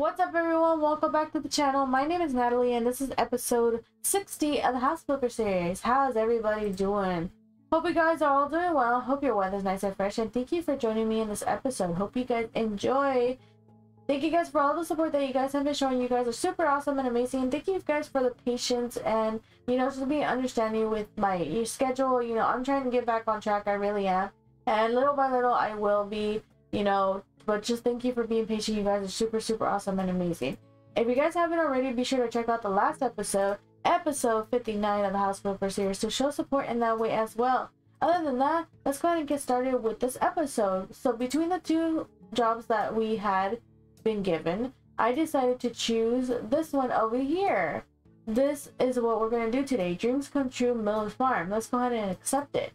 What's up everyone? Welcome back to the channel. My name is Natalie and this is episode 60 of the House Flipper series. How's everybody doing? Hope you guys are all doing well. Hope your weather's nice and fresh and thank you for joining me in this episode. Hope you guys enjoy. Thank you guys for all the support that you guys have been showing. You guys are super awesome and amazing. Thank you guys for the patience and, you know, just being understanding with my your schedule. You know, I'm trying to get back on track. I really am. And little by little, I will be, you know, but just thank you for being patient. You guys are super, super awesome and amazing. If you guys haven't already, be sure to check out the last episode, episode 59 of the House Flipper series, to show support in that way as well. Other than that, let's go ahead and get started with this episode. So between the two jobs that we had been given, I decided to choose this one over here. This is what we're going to do today. Dreams Come True Miller's Farm. Let's go ahead and accept it.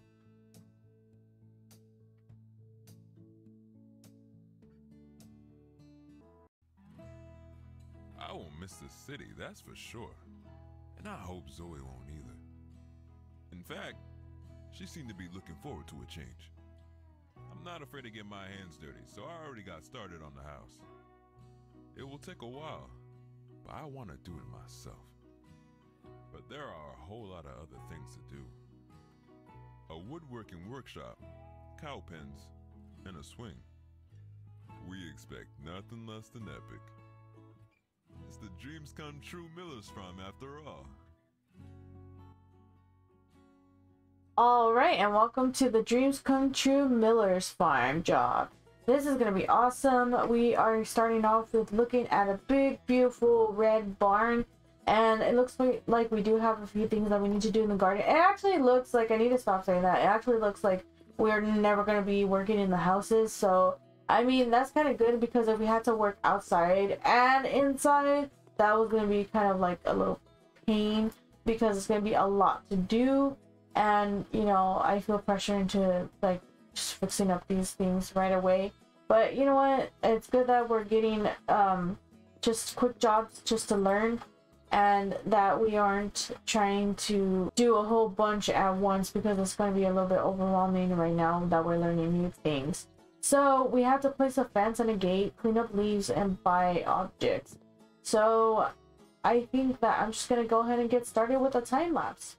City, that's for sure. And I hope Zoe won't either. In fact, she seemed to be looking forward to a change. I'm not afraid to get my hands dirty, so I already got started on the house. It will take a while, but I want to do it myself. But there are a whole lot of other things to do. A woodworking workshop, cow pens, and a swing. We expect nothing less than epic. It's the dreams come true Miller's Farm after all. Alright, and welcome to the Dreams Come True Miller's Farm job. This is going to be awesome. We are starting off with looking at a big, beautiful red barn. And it looks like, like we do have a few things that we need to do in the garden. It actually looks like, I need to stop saying that. It actually looks like we're never going to be working in the houses. So, I mean, that's kind of good because if we had to work outside and inside, that was going to be kind of like a little pain because it's going to be a lot to do. And you know i feel pressure into like just fixing up these things right away. But you know what? It's good that we're getting um just quick jobs just to learn and that we aren't trying to do a whole bunch at once because it's going to be a little bit overwhelming right now that we're learning new things so we have to place a fence and a gate clean up leaves and buy objects. So i think that i'm just going to go ahead and get started with a time lapse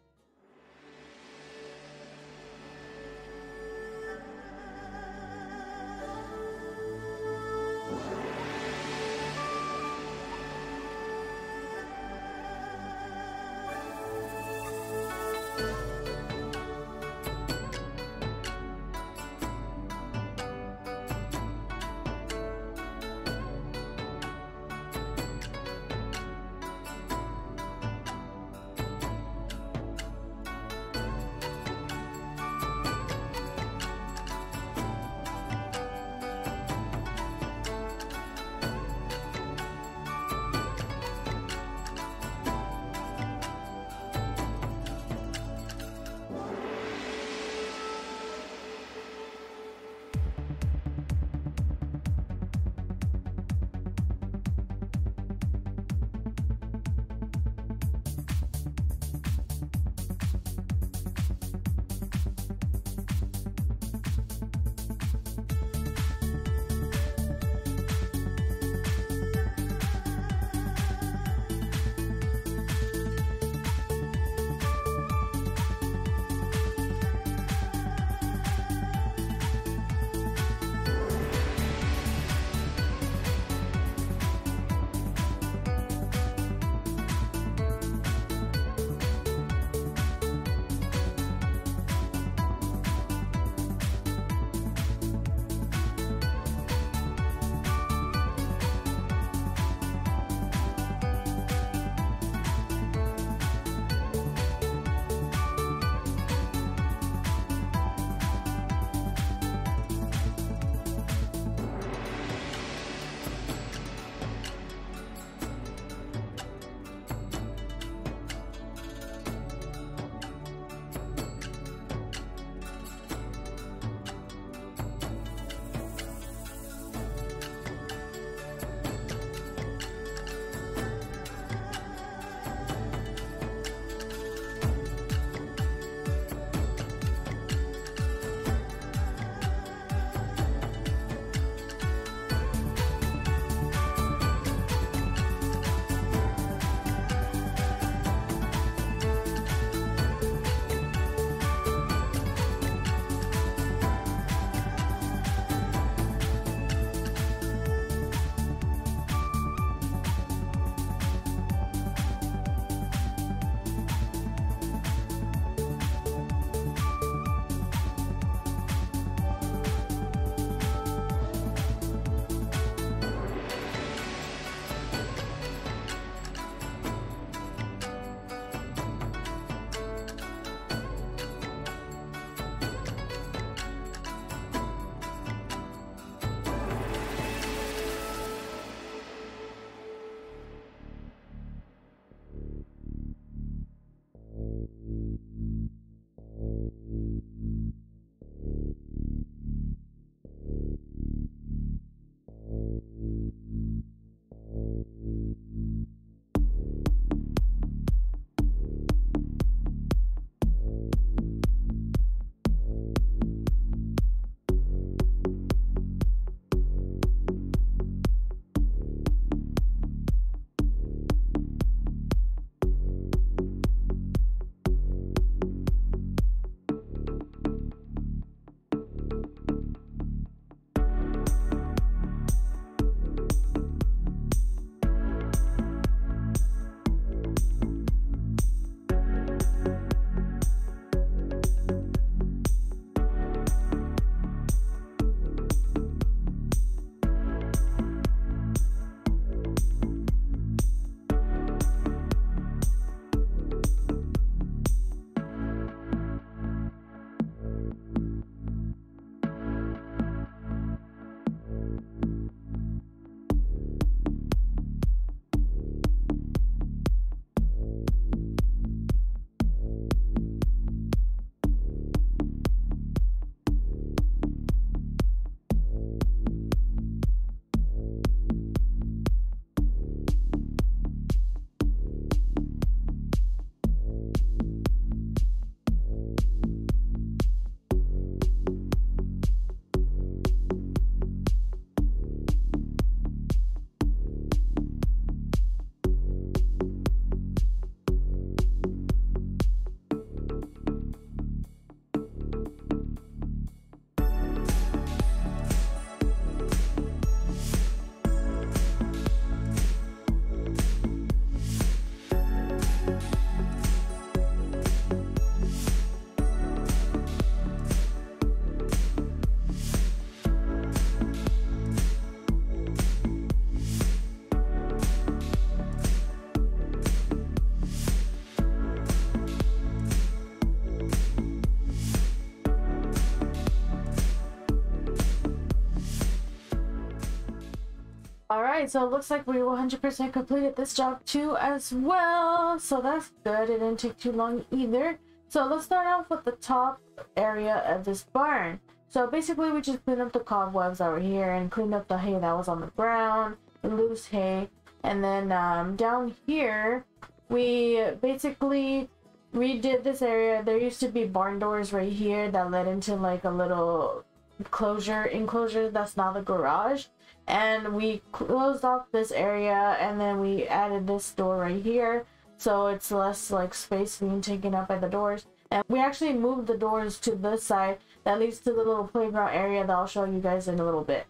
Alright, so it looks like we 100% completed this job too as well. So that's good. It didn't take too long either. So let's start off with the top area of this barn. So basically we just cleaned up the cobwebs that were here and cleaned up the hay that was on the ground, the loose hay. And then um, down here, we basically redid this area. There used to be barn doors right here that led into like a little closure enclosure that's now the garage and we closed off this area and then we added this door right here. So it's less like space being taken up by the doors. And we actually moved the doors to this side. That leads to the little playground area that I'll show you guys in a little bit.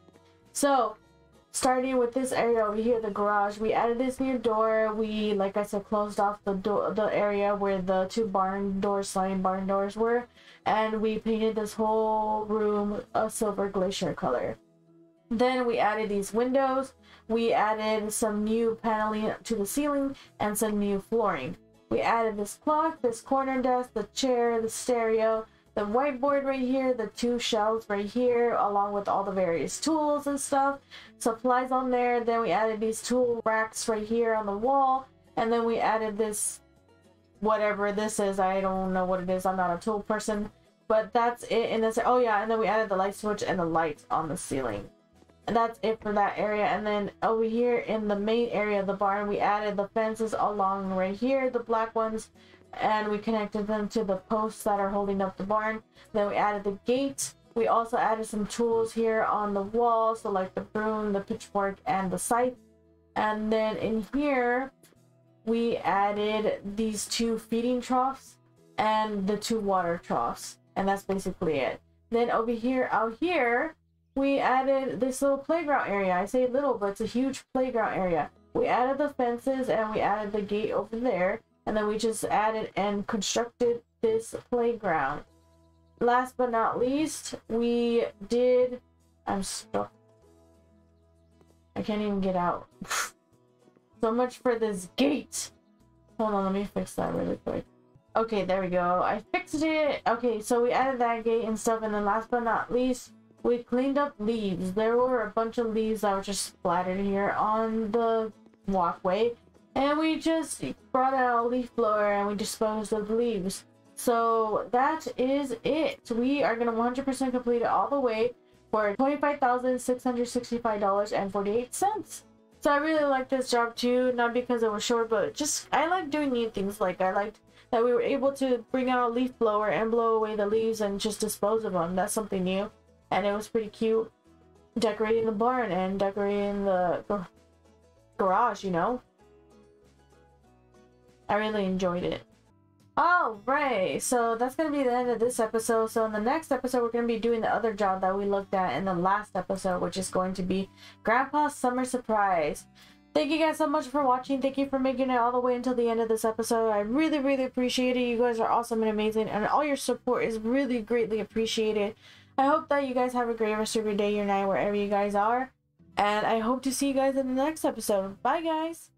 So starting with this area over here the garage we added this new door. We like I said closed off the door the area where the two barn doors sliding barn doors were. And we painted this whole room a silver glacier color then we added these windows. We added some new paneling to the ceiling and some new flooring. We added this clock, this corner desk, the chair, the stereo, the whiteboard right here, the two shelves right here, along with all the various tools and stuff. Supplies on there. Then we added these tool racks right here on the wall. And then we added this, whatever this is. I don't know what it is. I'm not a tool person. But that's it. And this, oh yeah, and then we added the light switch and the lights on the ceiling. That's it for that area. And then over here in the main area of the barn, we added the fences along right here, the black ones, and we connected them to the posts that are holding up the barn. Then we added the gate. We also added some tools here on the wall, so like the broom, the pitchfork, and the scythe. And then in here, we added these two feeding troughs and the two water troughs. And that's basically it. Then over here, out here, we added this little playground area. I say little, but it's a huge playground area. We added the fences and we added the gate over there. And then we just added and constructed this playground. Last but not least, we did... I'm stuck. I can't even get out. so much for this gate. Hold on, let me fix that really quick. Okay, there we go. I fixed it. Okay, so we added that gate and stuff. And then last but not least, we cleaned up leaves. There were a bunch of leaves that were just splattered here on the walkway. And we just brought out a leaf blower and we disposed of the leaves. So that is it. We are going to 100% complete it all the way for $25,665.48. So I really like this job too, not because it was short, but just I like doing new things. Like I liked that we were able to bring out a leaf blower and blow away the leaves and just dispose of them. That's something new and it was pretty cute decorating the barn and decorating the garage, you know? I really enjoyed it. Alright, so that's going to be the end of this episode. So in the next episode, we're going to be doing the other job that we looked at in the last episode, which is going to be Grandpa's Summer Surprise. Thank you guys so much for watching. Thank you for making it all the way until the end of this episode. I really, really appreciate it. You guys are awesome and amazing, and all your support is really greatly appreciated. I hope that you guys have a great rest of your day, your night, wherever you guys are. And I hope to see you guys in the next episode. Bye, guys!